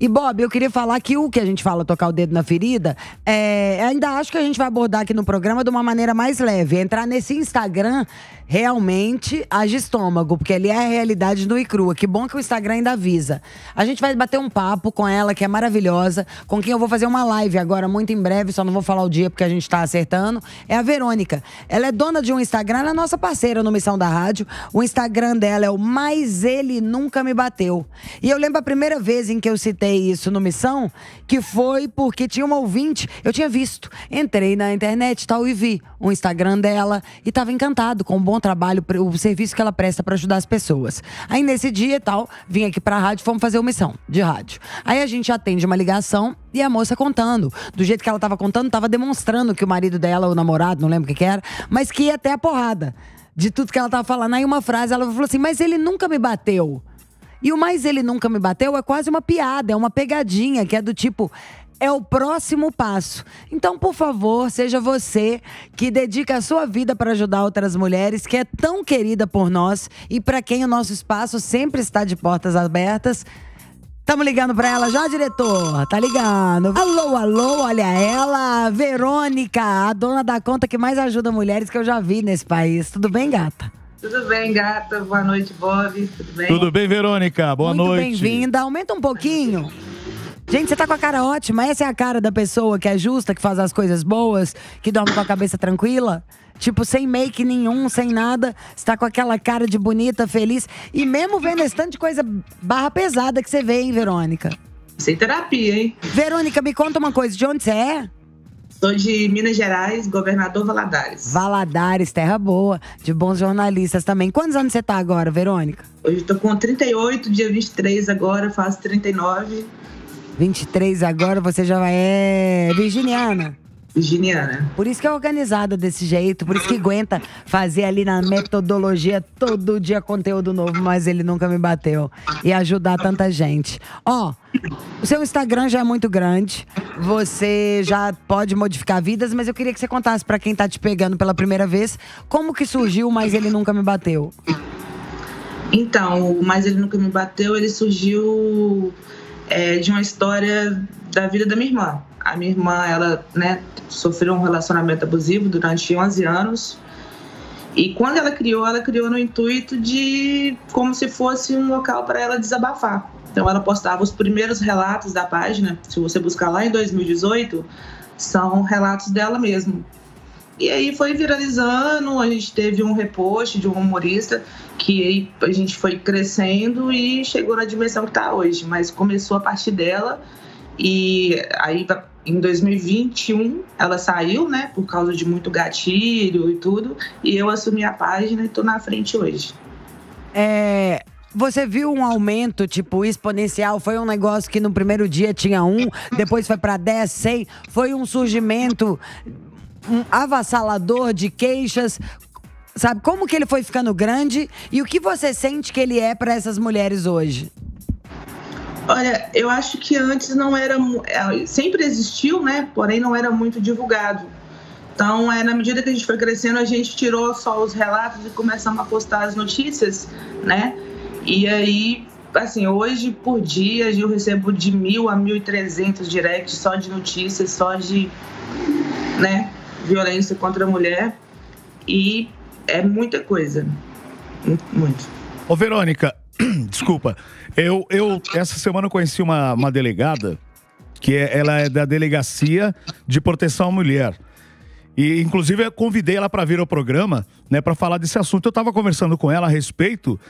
E, Bob, eu queria falar que o que a gente fala, tocar o dedo na ferida, é, ainda acho que a gente vai abordar aqui no programa de uma maneira mais leve. Entrar nesse Instagram realmente age estômago, porque ali é a realidade do e crua. Que bom que o Instagram ainda avisa. A gente vai bater um papo com ela, que é maravilhosa, com quem eu vou fazer uma live agora, muito em breve, só não vou falar o dia porque a gente tá acertando. É a Verônica. Ela é dona de um Instagram, ela é nossa parceira no Missão da Rádio. O Instagram dela é o Mais Ele Nunca Me Bateu. E eu lembro a primeira vez em que eu citei isso no Missão, que foi porque tinha uma ouvinte, eu tinha visto, entrei na internet tal e vi o Instagram dela e estava encantado com o bom trabalho, o serviço que ela presta para ajudar as pessoas. Aí nesse dia tal, vim aqui para a rádio, fomos fazer uma missão de rádio. Aí a gente atende uma ligação e a moça contando. Do jeito que ela estava contando, estava demonstrando que o marido dela, o namorado, não lembro o que era, mas que ia até a porrada de tudo que ela estava falando. Aí uma frase, ela falou assim: Mas ele nunca me bateu. E o mais ele nunca me bateu é quase uma piada, é uma pegadinha, que é do tipo. É o próximo passo. Então, por favor, seja você que dedica a sua vida para ajudar outras mulheres, que é tão querida por nós e para quem o nosso espaço sempre está de portas abertas. Estamos ligando para ela já, diretor? Tá ligando. Alô, alô, olha ela, Verônica, a dona da conta que mais ajuda mulheres que eu já vi nesse país. Tudo bem, gata? Tudo bem, gata? Boa noite, Bob. Tudo bem? Tudo bem, Verônica? Boa Muito noite. bem-vinda. Aumenta um pouquinho. Gente, você tá com a cara ótima. Essa é a cara da pessoa que é justa, que faz as coisas boas, que dorme com a cabeça tranquila. Tipo, sem make nenhum, sem nada. Você tá com aquela cara de bonita, feliz. E mesmo vendo esse tanto de coisa barra pesada que você vê, hein, Verônica? Sem terapia, hein? Verônica, me conta uma coisa. De onde você é? Sou de Minas Gerais, governador Valadares. Valadares, terra boa, de bons jornalistas também. Quantos anos você tá agora, Verônica? Hoje tô com 38, dia 23 agora, faço 39. 23 agora, você já é virginiana. Virginiana. Por isso que é organizada desse jeito, por isso que aguenta fazer ali na metodologia todo dia conteúdo novo, mas ele nunca me bateu. E ajudar tanta gente. Ó, o seu Instagram já é muito grande, você já pode modificar vidas, mas eu queria que você contasse pra quem tá te pegando pela primeira vez, como que surgiu, mas ele nunca me bateu. Então, o Mas Ele Nunca Me Bateu, ele surgiu é, de uma história da vida da minha irmã. A minha irmã, ela, né, sofreu um relacionamento abusivo durante 11 anos. E quando ela criou, ela criou no intuito de como se fosse um local para ela desabafar. Então ela postava os primeiros relatos da página, se você buscar lá em 2018, são relatos dela mesmo. E aí foi viralizando, a gente teve um repost de um humorista que a gente foi crescendo e chegou na dimensão que está hoje. Mas começou a partir dela e aí em 2021 ela saiu, né, por causa de muito gatilho e tudo, e eu assumi a página e tô na frente hoje. É, você viu um aumento, tipo, exponencial? Foi um negócio que no primeiro dia tinha um, depois foi para 10, 100. Foi um surgimento um avassalador de queixas. Sabe, como que ele foi ficando grande e o que você sente que ele é para essas mulheres hoje? Olha, eu acho que antes não era. Sempre existiu, né? Porém, não era muito divulgado. Então, é, na medida que a gente foi crescendo, a gente tirou só os relatos e começamos a postar as notícias, né? E aí, assim, hoje por dia eu recebo de mil a mil e trezentos directs só de notícias, só de, né, violência contra a mulher. E é muita coisa. Muito. Ô, Verônica, desculpa. Eu, eu essa semana eu conheci uma, uma delegada que é, ela é da delegacia de proteção à mulher. E inclusive eu convidei ela para vir ao programa, né, para falar desse assunto. Eu estava conversando com ela a respeito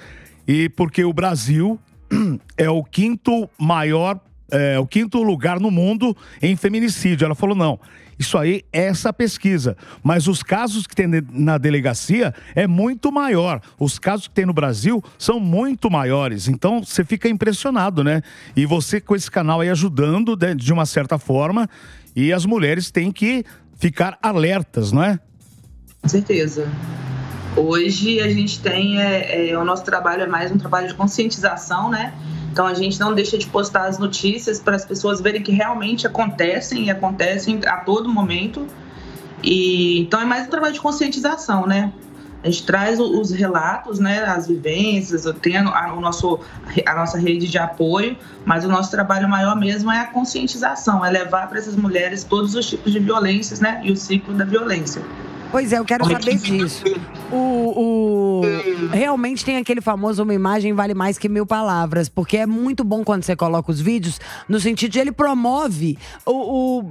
e porque o Brasil é o quinto maior, é, o quinto lugar no mundo em feminicídio. Ela falou não. Isso aí é essa pesquisa. Mas os casos que tem na delegacia é muito maior. Os casos que tem no Brasil são muito maiores. Então você fica impressionado, né? E você com esse canal aí ajudando né, de uma certa forma. E as mulheres têm que ficar alertas, não é? Com certeza. Hoje a gente tem, é, é, o nosso trabalho é mais um trabalho de conscientização, né? Então a gente não deixa de postar as notícias para as pessoas verem que realmente acontecem e acontecem a todo momento. E então é mais um trabalho de conscientização, né? A gente traz os relatos, né, as vivências, tem a, o nosso, a nossa rede de apoio, mas o nosso trabalho maior mesmo é a conscientização, é levar para essas mulheres todos os tipos de violências, né, e o ciclo da violência. Pois é, eu quero saber disso. O, o, realmente tem aquele famoso uma imagem vale mais que mil palavras, porque é muito bom quando você coloca os vídeos, no sentido de ele promove o, o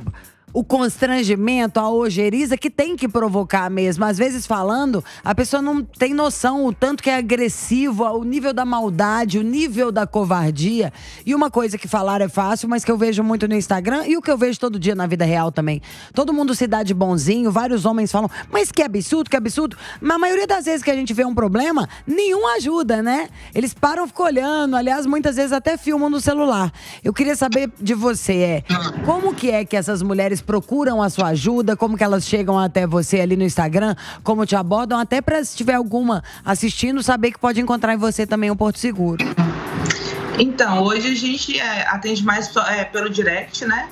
o constrangimento, a ojeriza que tem que provocar mesmo. Às vezes falando, a pessoa não tem noção o tanto que é agressivo, o nível da maldade, o nível da covardia. E uma coisa que falar é fácil, mas que eu vejo muito no Instagram e o que eu vejo todo dia na vida real também. Todo mundo se dá de bonzinho, vários homens falam, mas que absurdo, que absurdo. Mas a maioria das vezes que a gente vê um problema, nenhum ajuda, né? Eles param, ficam olhando, aliás, muitas vezes até filmam no celular. Eu queria saber de você, é, como que é que essas mulheres procuram a sua ajuda, como que elas chegam até você ali no Instagram, como te abordam, até para se tiver alguma assistindo, saber que pode encontrar em você também um Porto Seguro. Então, hoje a gente é, atende mais é, pelo direct, né?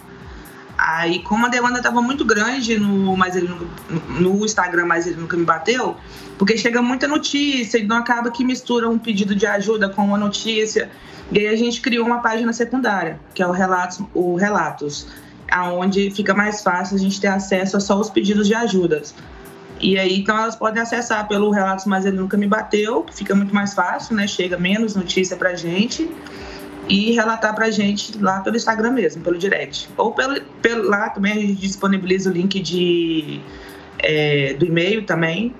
Aí, como a demanda estava muito grande no, mas ele, no, no Instagram, mas ele nunca me bateu, porque chega muita notícia, então acaba que mistura um pedido de ajuda com uma notícia. E aí a gente criou uma página secundária, que é o Relatos. O Relatos aonde fica mais fácil a gente ter acesso a só os pedidos de ajudas. E aí, então, elas podem acessar pelo Relatos Mas Ele Nunca Me Bateu, fica muito mais fácil, né? Chega menos notícia pra gente. E relatar pra gente lá pelo Instagram mesmo, pelo direct. Ou pelo, pelo lá também a gente disponibiliza o link de, é, do e-mail também,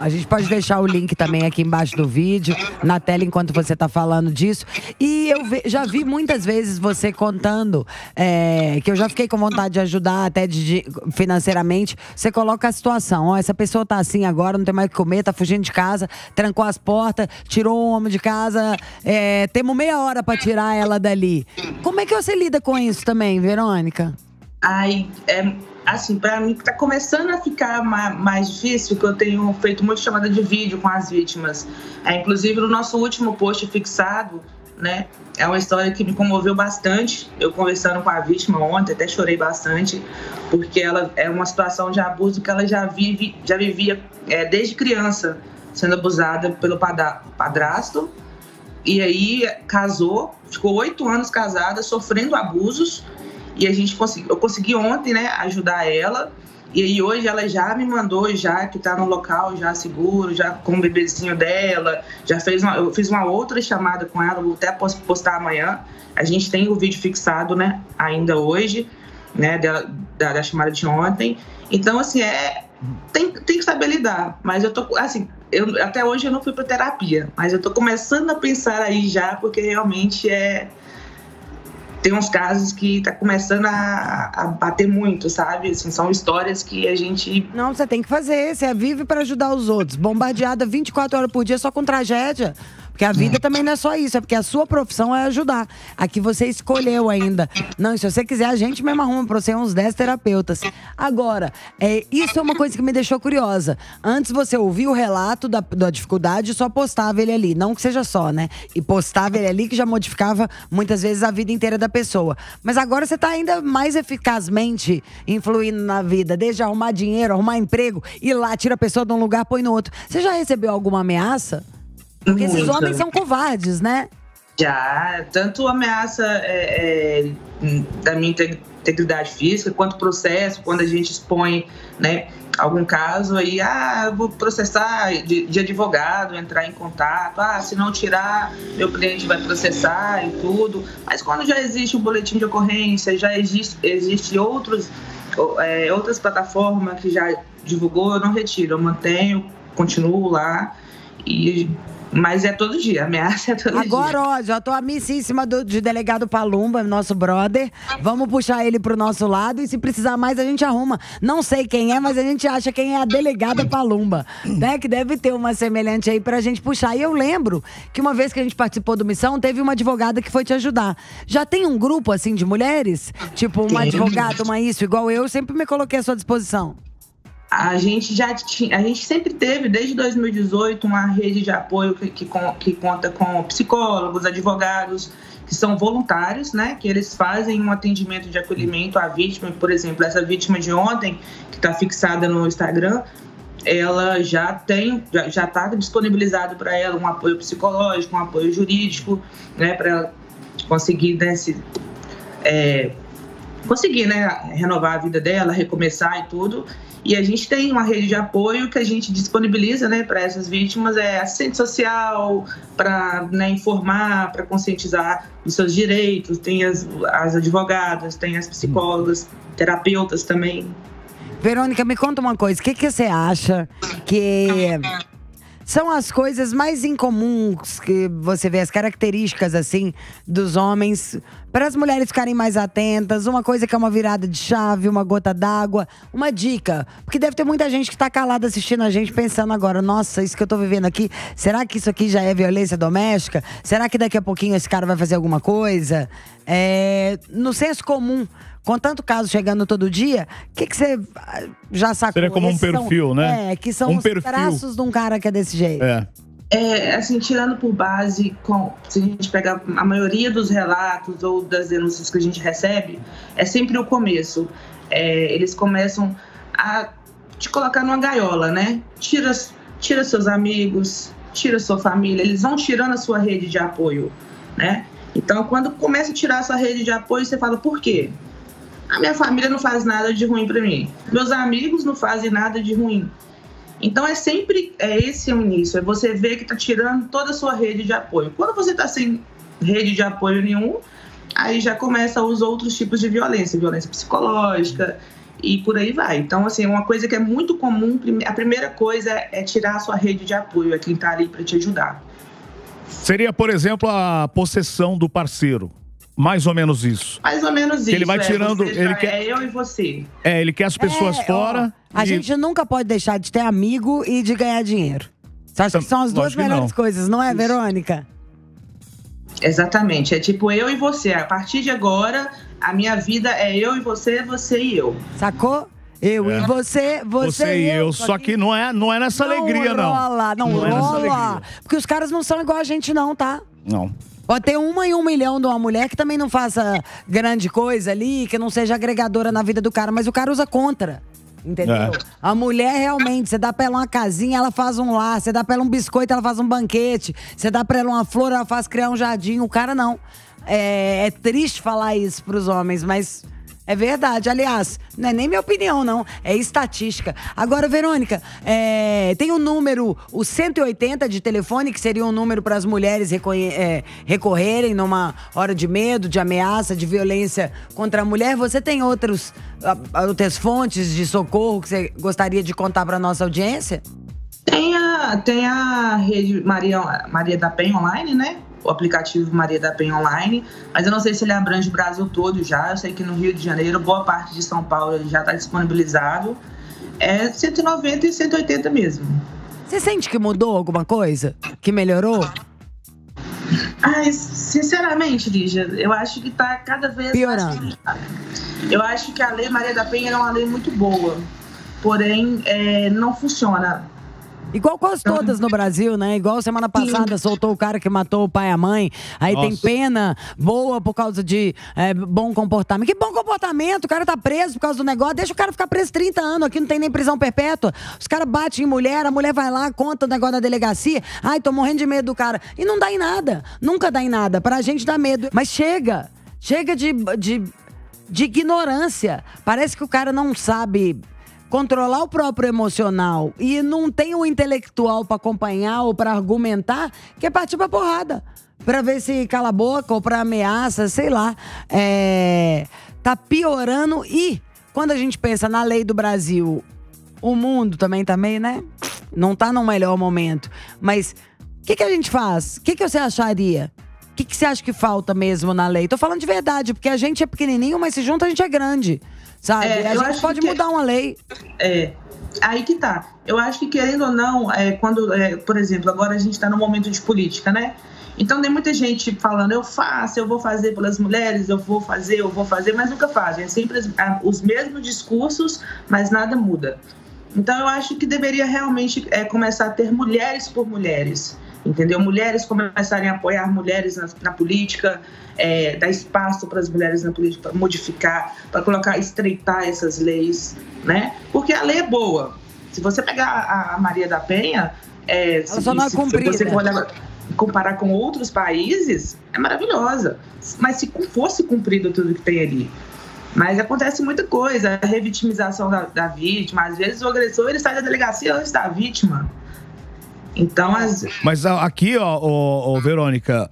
a gente pode deixar o link também aqui embaixo do vídeo, na tela, enquanto você está falando disso. E eu ve, já vi muitas vezes você contando é, que eu já fiquei com vontade de ajudar até de, de, financeiramente. Você coloca a situação: ó, essa pessoa tá assim agora, não tem mais o que comer, tá fugindo de casa, trancou as portas, tirou o homem de casa, é, temos meia hora para tirar ela dali. Como é que você lida com isso também, Verônica? Ai, é assim, para mim tá começando a ficar mais difícil, porque eu tenho feito muita chamada de vídeo com as vítimas. É, inclusive no nosso último post fixado, né, é uma história que me comoveu bastante. Eu conversando com a vítima ontem, até chorei bastante, porque ela é uma situação de abuso que ela já vive, já vivia é, desde criança, sendo abusada pelo padrasto. E aí casou, ficou oito anos casada, sofrendo abusos e a gente conseguiu, eu consegui ontem, né, ajudar ela. E aí hoje ela já me mandou, já que tá no local, já seguro, já com o bebezinho dela, já fez uma, eu fiz uma outra chamada com ela, vou até postar amanhã. A gente tem o vídeo fixado, né, ainda hoje, né, dela, da, da chamada de ontem. Então, assim, é, tem, tem que saber lidar, mas eu tô, assim, eu, até hoje eu não fui para terapia, mas eu tô começando a pensar aí já, porque realmente é, tem uns casos que tá começando a, a bater muito, sabe? Assim, são histórias que a gente. Não, você tem que fazer. Você vive para ajudar os outros. Bombardeada 24 horas por dia só com tragédia. Porque a vida também não é só isso, é porque a sua profissão é ajudar. A que você escolheu ainda. Não, se você quiser, a gente mesmo arruma pra você uns 10 terapeutas. Agora, é, isso é uma coisa que me deixou curiosa. Antes você ouvia o relato da, da dificuldade e só postava ele ali. Não que seja só, né? E postava ele ali que já modificava muitas vezes a vida inteira da pessoa. Mas agora você tá ainda mais eficazmente influindo na vida, desde arrumar dinheiro, arrumar emprego, ir lá, tira a pessoa de um lugar, põe no outro. Você já recebeu alguma ameaça? Porque esses homens são covardes, né? Já, tanto ameaça é, é, da minha integridade física, quanto processo, quando a gente expõe né, algum caso aí, ah, eu vou processar de, de, advogado, entrar em contato, ah, se não tirar, meu cliente vai processar e tudo. Mas quando já existe um boletim de ocorrência, já existe, existe outros, é, outras plataformas que já divulgou, eu não retiro, eu mantenho, continuo lá e mas é todo dia, ameaça é todo Agora, dia. Agora, ó, já tô amicíssima do, de delegado Palumba, nosso brother. Vamos puxar ele pro nosso lado e se precisar mais a gente arruma. Não sei quem é, mas a gente acha quem é a delegada Palumba, né? Que deve ter uma semelhante aí pra gente puxar. E eu lembro que uma vez que a gente participou do Missão, teve uma advogada que foi te ajudar. Já tem um grupo, assim, de mulheres? Tipo, uma advogada, uma isso, igual eu, sempre me coloquei à sua disposição a gente já tinha, a gente sempre teve desde 2018 uma rede de apoio que, que, que, conta com psicólogos, advogados que são voluntários, né? Que eles fazem um atendimento de acolhimento à vítima, por exemplo, essa vítima de ontem que está fixada no Instagram, ela já tem, já está disponibilizado para ela um apoio psicológico, um apoio jurídico, né, para ela conseguir né, é, conseguir né, renovar a vida dela, recomeçar e tudo. E a gente tem uma rede de apoio que a gente disponibiliza né, para essas vítimas, é assistente social, para né, informar, para conscientizar dos seus direitos, tem as, as advogadas, tem as psicólogas, terapeutas também. Verônica, me conta uma coisa. O que, que você acha que são as coisas mais incomuns que você vê, as características, assim, dos homens, para as mulheres ficarem mais atentas. Uma coisa que é uma virada de chave, uma gota d'água, uma dica. Porque deve ter muita gente que está calada assistindo a gente, pensando agora: nossa, isso que eu estou vivendo aqui, será que isso aqui já é violência doméstica? Será que daqui a pouquinho esse cara vai fazer alguma coisa? É, no senso comum com tanto caso chegando todo dia, o que, que você ah, já sacou? Seria como um Esses perfil, são, né? É, que são um os perfil. traços de um cara que é desse jeito. É. É, assim, tirando por base, com, se a gente pegar a maioria dos relatos ou das denúncias que a gente recebe, é sempre o começo. É, eles começam a te colocar numa gaiola, né? Tira, tira seus amigos, tira sua família, eles vão tirando a sua rede de apoio, né? Então, quando começa a tirar essa rede de apoio, você fala, por quê? A minha família não faz nada de ruim para mim. Meus amigos não fazem nada de ruim. Então é sempre é esse o início, é você ver que está tirando toda a sua rede de apoio. Quando você está sem rede de apoio nenhum, aí já começa os outros tipos de violência, violência psicológica e por aí vai. Então, assim, uma coisa que é muito comum, a primeira coisa é tirar a sua rede de apoio, é quem está ali para te ajudar. Seria, por exemplo, a possessão do parceiro. Mais ou menos isso. Mais ou menos isso. Ele vai tirando. É, ele quer, é eu e você. É, ele quer as pessoas É, fora. ó, a e- gente nunca pode deixar de ter amigo e de ganhar dinheiro. Você acha que são as duas melhores não. coisas, não é, Verônica? Exatamente. É tipo eu e você. A partir de agora, a minha vida é eu e você, você e eu. Sacou? Eu É. e você, você, Você e eu. Só que não é, não é nessa alegria, não. rola, não. Não é rola. alegria. Porque os caras não são igual a gente, não, tá? Não. Pode ter uma em um milhão de uma mulher que também não faça grande coisa ali, que não seja agregadora na vida do cara, mas o cara usa contra. Entendeu? É. A mulher realmente, você dá pra ela uma casinha, ela faz um lar. Você dá pra ela um biscoito, ela faz um banquete. Você dá pra ela uma flor, ela faz criar um jardim. O cara não. É, é triste falar isso pros homens, mas é verdade. Aliás, não é nem minha opinião, não. É estatística. Agora, Verônica, é, tem um número, o 180 de telefone, que seria um número para as mulheres é, recorrerem numa hora de medo, de ameaça, de violência contra a mulher. Você tem outros, outras fontes de socorro que você gostaria de contar para nossa audiência? Tem a, tem a rede Maria, Maria da Penha Online, né? O aplicativo Maria da Penha Online, mas eu não sei se ele abrange o Brasil todo já. Eu sei que no Rio de Janeiro, boa parte de São Paulo ele já está disponibilizado. É 190 e 180 mesmo. Você sente que mudou alguma coisa? Que melhorou? Ai, sinceramente, Lígia, eu acho que tá cada vez Piorando. mais. Eu acho que a lei Maria da Penha é uma lei muito boa, porém é, não funciona. Igual quase todas no Brasil, né? Igual semana passada soltou o cara que matou o pai e a mãe. Aí tem Nossa. pena boa por causa de é, bom comportamento. Que bom comportamento? O cara tá preso por causa do negócio. Deixa o cara ficar preso 30 anos. Aqui não tem nem prisão perpétua. Os caras batem em mulher, a mulher vai lá, conta o negócio da delegacia. Ai, tô morrendo de medo do cara. E não dá em nada. Nunca dá em nada. Pra gente dá medo. Mas chega. Chega de, de, de ignorância. Parece que o cara não sabe controlar o próprio emocional e não tem o intelectual pra acompanhar ou pra argumentar, que é partir pra porrada. Pra ver se cala a boca ou pra ameaça, sei lá. É, tá piorando e quando a gente pensa na lei do Brasil, o mundo também tá meio, né? Não tá no melhor momento. Mas o que, que a gente faz? O que, que você acharia? O que, que você acha que falta mesmo na lei? Tô falando de verdade, porque a gente é pequenininho, mas se junta a gente é grande. Sabe? É, a gente pode que- mudar uma lei. É, aí que tá. Eu acho que, querendo ou não, é, quando, é, por exemplo, agora a gente está no momento de política, né? Então tem muita gente falando, eu faço, eu vou fazer pelas mulheres, eu vou fazer, eu vou fazer, mas nunca fazem. É sempre os mesmos discursos, mas nada muda. Então eu acho que deveria realmente é, começar a ter mulheres por mulheres. Entendeu? Mulheres começarem a apoiar mulheres na, na política, é, dar espaço para as mulheres na política, para modificar, para colocar, estreitar essas leis, né? Porque a lei é boa, Se você pegar a, a Maria da Penha, é, se, é se cumprida. você for olhar- comparar com outros países, é maravilhosa. Mas se fosse cumprido tudo que tem ali. Mas acontece muita coisa, a revitimização da, da vítima. Às vezes o agressor ele sai da delegacia antes da vítima. Então, as, Mas aqui, ó, ô, ô, Verônica,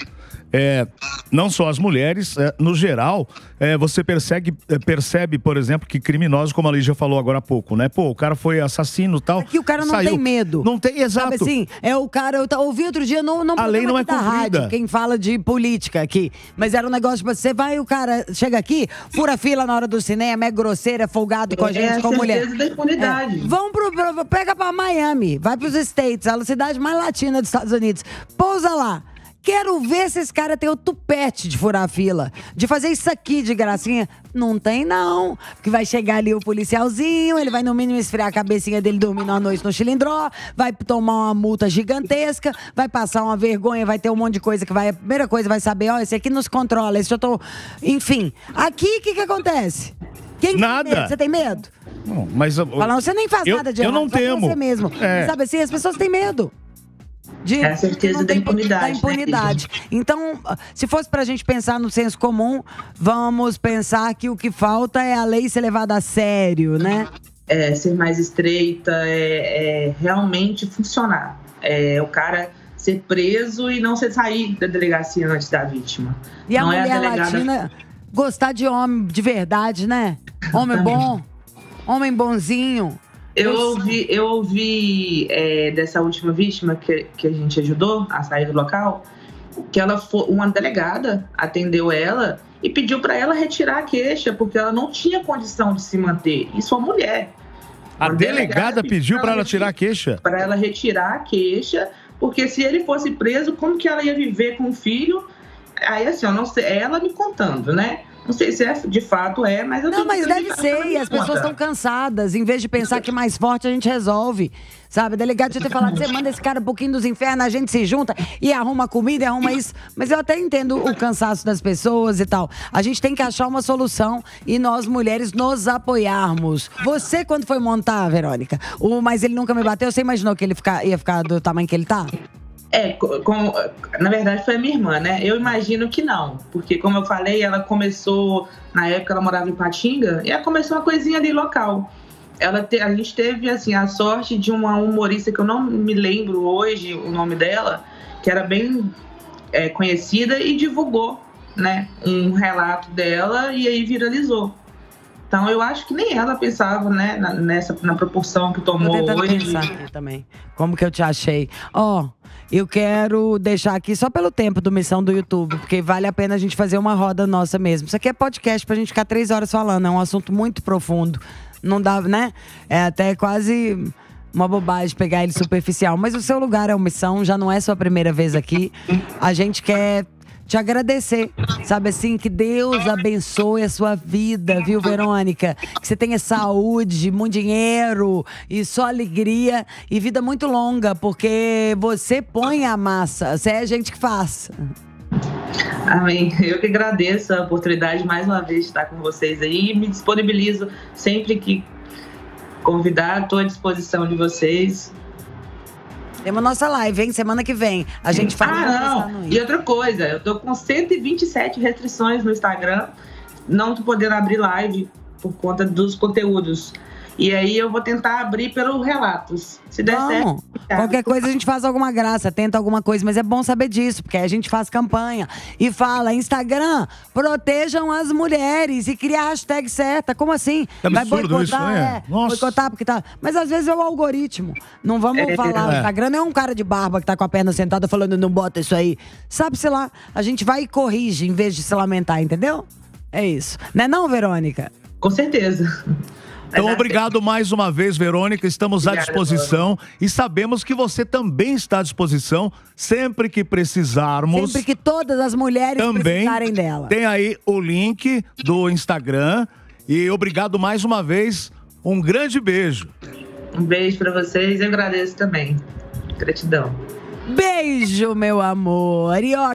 é, não só as mulheres, é, no geral, é, você persegue, é, percebe, por exemplo, que criminosos, como a Lígia falou agora há pouco, né? Pô, o cara foi assassino e tal. Aqui o cara não saiu. tem medo. Não tem, exato. Sabe assim? É o cara, eu ouvi outro dia, não, não A lei não é da cumprida. rádio, quem fala de política aqui. Mas era um negócio, tipo, você vai, o cara chega aqui, fura fila na hora do cinema, é grosseiro, é folgado com a é gente, a com mulher. certeza da impunidade. É. Vão pro, pro- pega pra Miami, vai pros States, a cidade mais latina dos Estados Unidos. Pousa lá. Quero ver se esse cara tem o tupete de furar a fila. De fazer isso aqui de gracinha. Não tem, não. Porque vai chegar ali o policialzinho, ele vai no mínimo esfriar a cabecinha dele dormindo à noite no chilindró, vai tomar uma multa gigantesca, vai passar uma vergonha, vai ter um monte de coisa que vai. A primeira coisa vai saber, ó, esse aqui nos controla, esse eu tô. Enfim. Aqui, o que que acontece? Quem que tem Nada. medo? Você tem medo? Não, mas, Falando, você nem faz eu, nada de Eu errado, não só temo. Você mesmo. É. Sabe assim, as pessoas têm medo. De, É a certeza da impunidade, Da né, impunidade. então, se fosse pra gente pensar no senso comum, vamos pensar que o que falta é a lei ser levada a sério, né? é, ser mais estreita, é, é realmente funcionar. É o cara ser preso e não ser sair da delegacia antes da vítima. E a não é mulher delegada- latina gostar de homem de verdade, né? Homem bom, homem bonzinho. Eu ouvi, eu ouvi é, dessa última vítima que, que a gente ajudou a sair do local, que ela foi, uma delegada atendeu ela e pediu para ela retirar a queixa, porque ela não tinha condição de se manter. Isso é mulher. A Uma delegada pediu pra ela tirar a queixa. para ela retirar a queixa, porque se ele fosse preso, como que ela ia viver com o filho? Aí assim, eu não sei, ela me contando, né? Não sei se é, de fato é, mas eu Não, mas deve ser. E as pessoas estão cansadas. Em vez de pensar que mais forte a gente resolve. Sabe? Delegado tinha ter falado: você manda esse cara um pouquinho dos infernos, a gente se junta e arruma comida e arruma isso. Mas eu até entendo o cansaço das pessoas e tal. A gente tem que achar uma solução e nós, mulheres, nos apoiarmos. Você, quando foi montar, Verônica, o Mas Ele Nunca Me Bateu, você imaginou que ele ficar- ia ficar do tamanho que ele tá? É, co- com- na verdade foi a minha irmã, né? Eu imagino que não, porque como eu falei, ela começou, na época ela morava em Patinga, e ela começou uma coisinha ali local. Ela te- a gente teve, assim, a sorte de uma humorista que eu não me lembro hoje o nome dela, que era bem é, conhecida e divulgou, né, um relato dela e aí viralizou. Então eu acho que nem ela pensava, né, na, nessa, na proporção que tomou hoje. pensar aqui também. Como que eu te achei? Ó, eu quero deixar aqui só pelo tempo do Missão do YouTube, porque vale a pena a gente fazer uma roda nossa mesmo. Isso aqui é podcast pra gente ficar três horas falando, é um assunto muito profundo. Não dá, né? É até quase uma bobagem pegar ele superficial. Mas o seu lugar é o Missão, já não é sua primeira vez aqui. A gente quer te agradecer. Sabe assim, que Deus abençoe a sua vida, viu, Verônica? Que você tenha saúde, muito dinheiro e só alegria e vida muito longa, porque você põe a massa, você é gente que faz. Amém. Eu que agradeço a oportunidade mais uma vez de estar com vocês aí e me disponibilizo sempre que convidar, estou à disposição de vocês. Temos nossa live, hein? Semana que vem. A gente faz ah, não. E outra coisa, eu tô com 127 restrições no Instagram, não tô podendo abrir live por conta dos conteúdos. E aí eu vou tentar abrir pelo relatos. Se der Vamos. certo. tá. Qualquer coisa a gente faz alguma graça, tenta alguma coisa, mas é bom saber disso, porque aí a gente faz campanha e fala: Instagram, protejam as mulheres e cria a hashtag certa. Como assim? Que absurdo isso, né? É, Nossa. boicotar porque tá. Mas às vezes é o algoritmo. Não vamos É. falar. O É. Instagram não é um cara de barba que tá com a perna sentada falando, não bota isso aí. Sabe, sei lá, a gente vai e corrige em vez de se lamentar, entendeu? É isso. Não é não, Verônica? Com certeza. Então, obrigado mais uma vez, Verônica. Estamos à disposição e sabemos que você também está à disposição sempre que precisarmos. Sempre que todas as mulheres também precisarem dela. tem aí o link do Instagram. E obrigado mais uma vez. Um grande beijo. Um beijo para vocês e agradeço também. Gratidão. Beijo, meu amor. E ó,